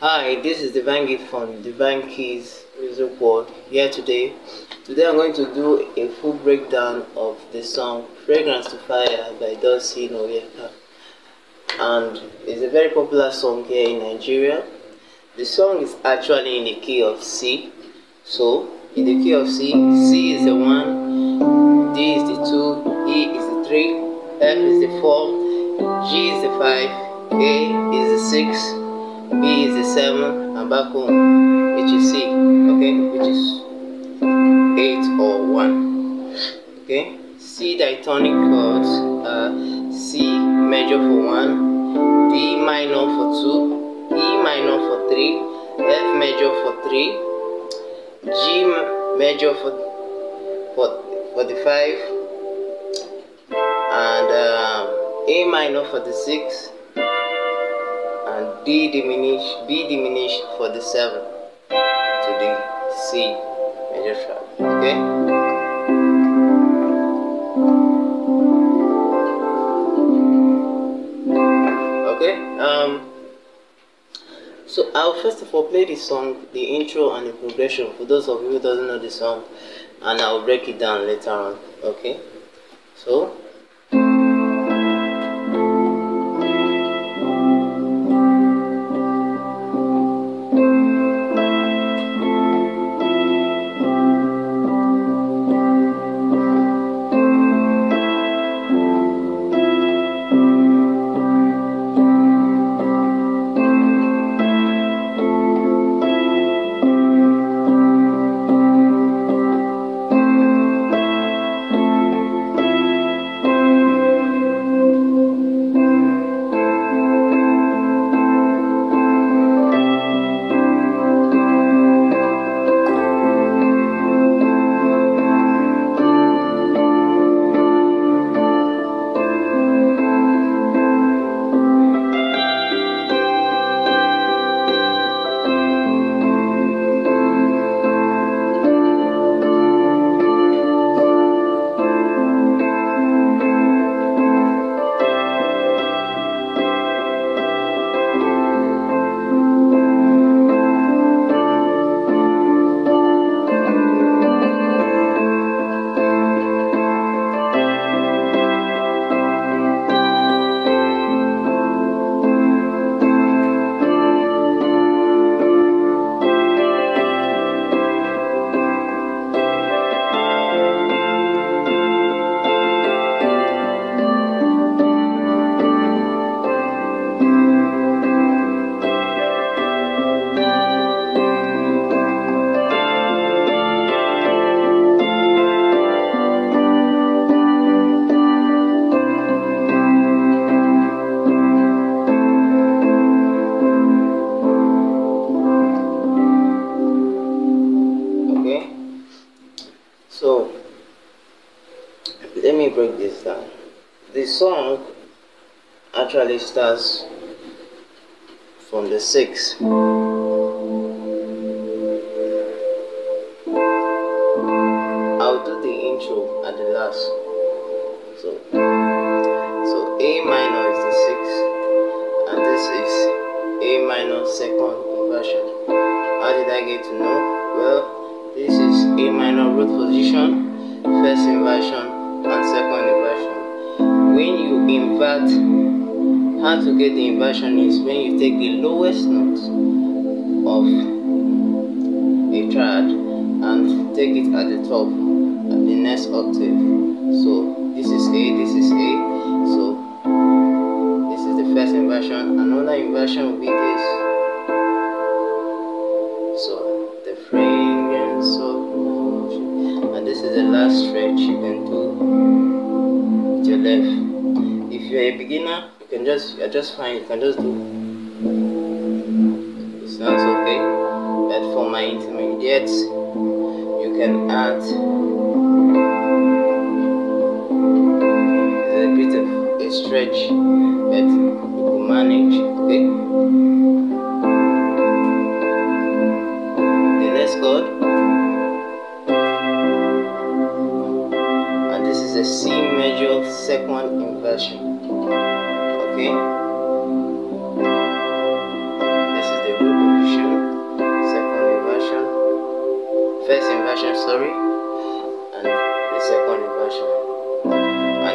Hi, this is Divine Gift from Keys Music World here today. Today I'm going to do a full breakdown of the song Fragrance to Fire by Dunsin Oyekan. And it's a very popular song here in Nigeria. The song is actually in the key of C. So, in the key of C, C is the 1, D is the 2, E is the 3, F is the 4, G is the 5, A is the 6, B is the 7 and back home which is C okay which is 8 or 1 okay? C diatonic chords uh, C major for 1 D minor for 2 E minor for 3 F major for 3 G major for for, for the 5 and uh, A minor for the 6 and D diminished, B diminished for the 7 to the C major sharp. Okay? Okay, um, so I'll first of all play the song, the intro and the progression for those of you who doesn't know the song, and I'll break it down later on. Okay, So, actually starts from the 6. I'll do the intro at the last. So, so A minor is the 6, and this is A minor second inversion. How did I get to know? Well, this is A minor root position, first inversion, and second inversion. When you invert, how to get the inversion is when you take the lowest note of a triad and take it at the top, at the next octave. So this is A, this is A. So this is the first inversion. Another inversion will be this. So the fragrance of motion. And this is the last stretch you can do with your left. If you're a beginner, can just fine, you can just do. It sounds okay. But for my intermediates, you can add. A bit of a stretch,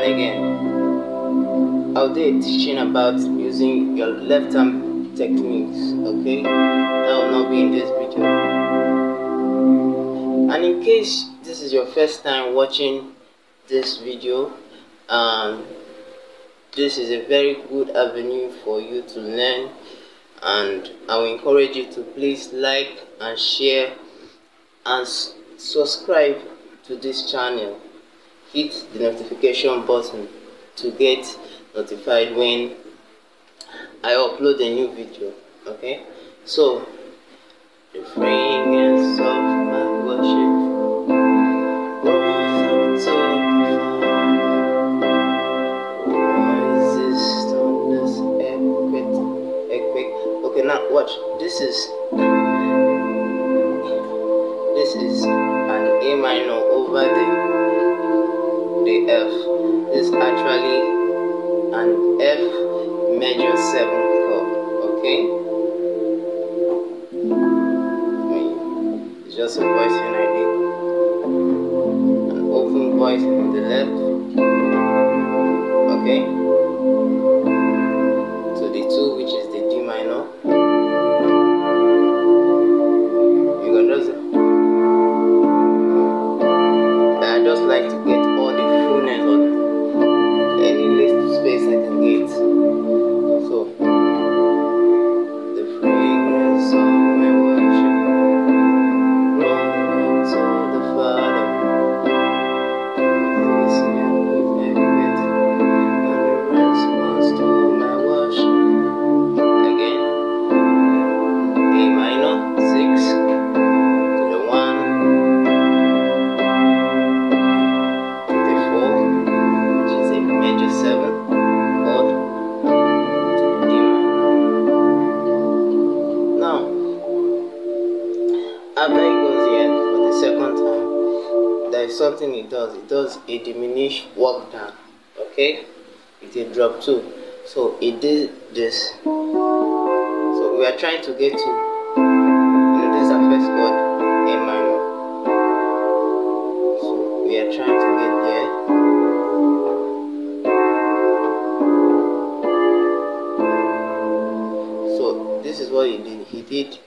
again, I'll be teaching about using your left arm techniques, okay? That will not be in this video. And in case this is your first time watching this video, um, this is a very good avenue for you to learn and I will encourage you to please like and share and subscribe to this channel hit the notification button to get notified when I upload a new video okay? So the fragrance of my worship. Okay now watch. This is this is an A minor over the F is actually an F major 7 chord okay? It's just a voicing I did an open voice on the left okay something it does it does a diminished walk down okay? It's a drop two so it did this. So we are trying to get to you know this is our first chord a minor. So we are trying to get there. So this is what he did. He did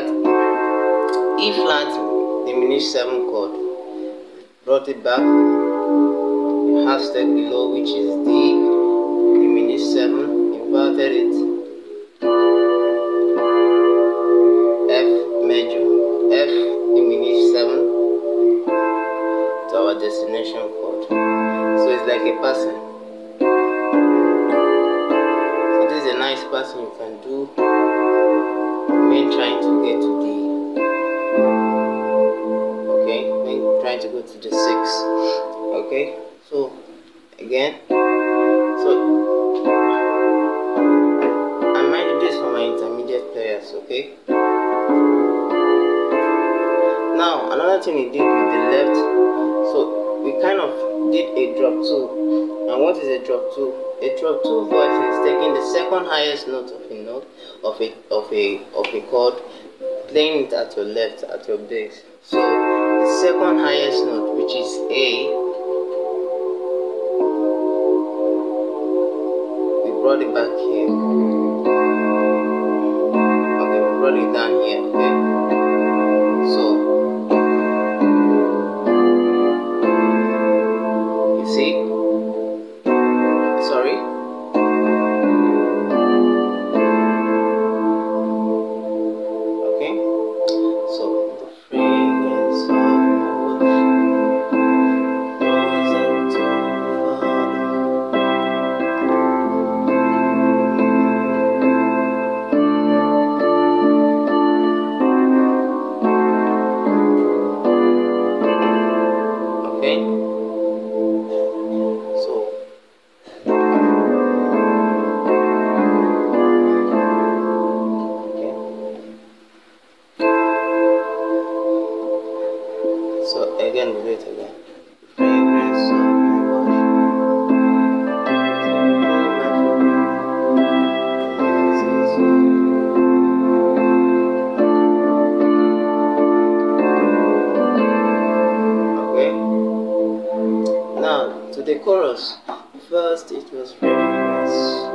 Flat E flat diminished 7 chord brought it back hashtag below which is D diminished 7 inverted it. F major F diminished 7 to our destination chord so it's like a passing so this is a nice person you can do when trying to get to the okay when trying to go to the six. Okay so again. So I mind this for my intermediate players okay? Now another thing he did with the left so we kind of did a drop two. And what is a drop two? A drop two voice is taking the second highest note of a note of a of a of a chord, playing it at your left at your bass. So the second highest note, which is A, we brought it back again, Now to the chorus. First it was really nice.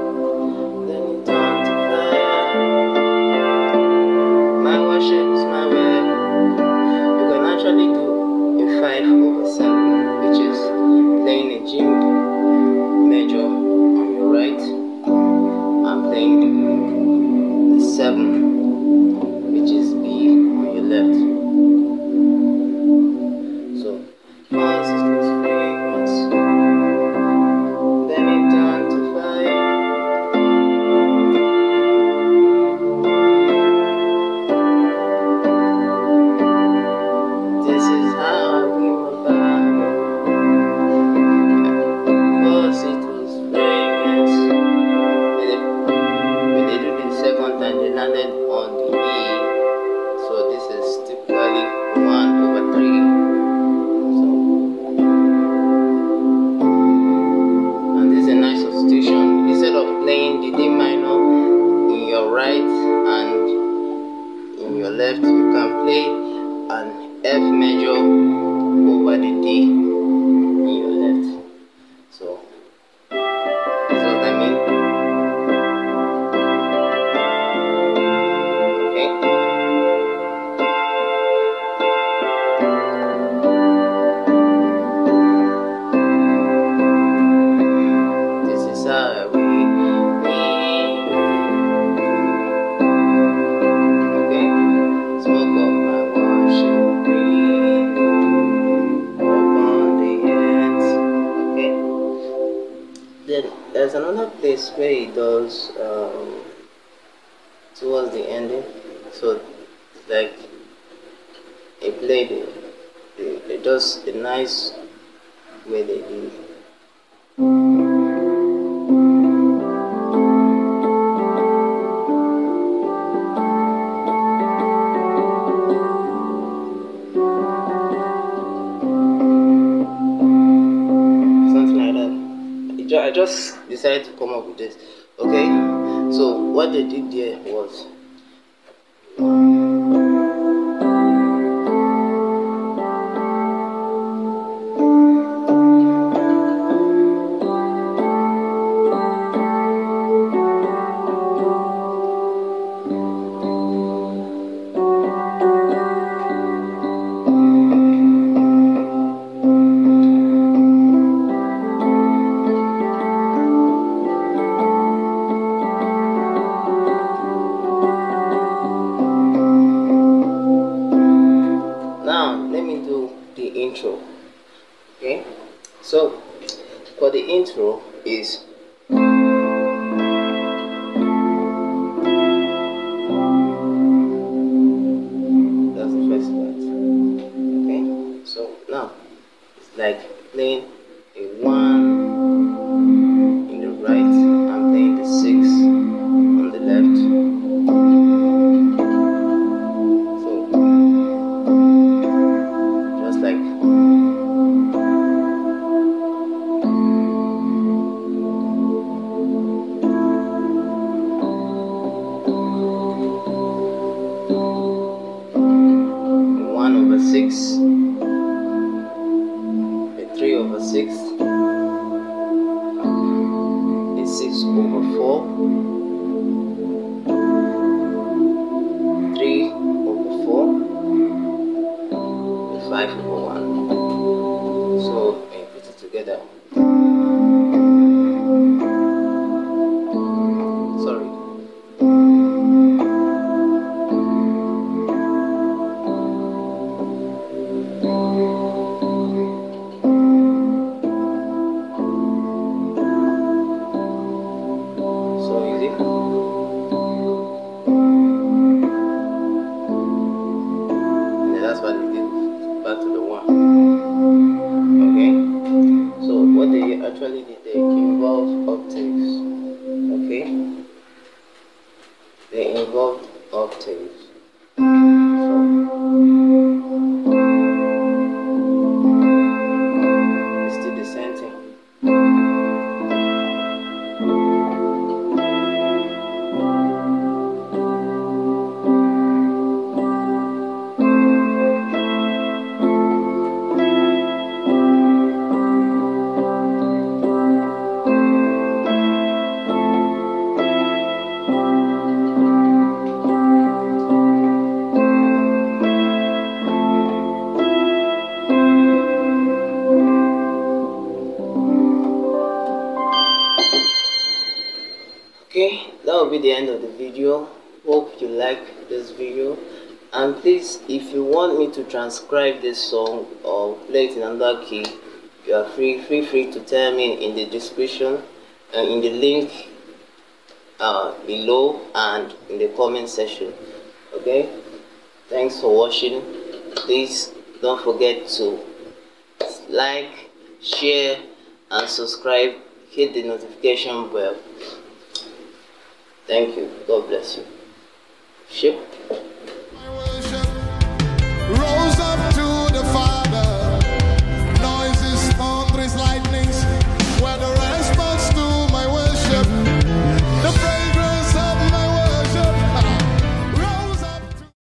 This way it does um, towards the ending. So like a blade it does a nice way they do something like that. I just decided to come up with this okay? So what they did there above octave. Will be the end of the video. Hope you like this video. And please if you want me to transcribe this song or play it in another key you are free free free to tell me in the description and uh, in the link uh, below and in the comment section. Okay? Thanks for watching. Please don't forget to like share and subscribe. Hit the notification bell thank you. God bless you. Ship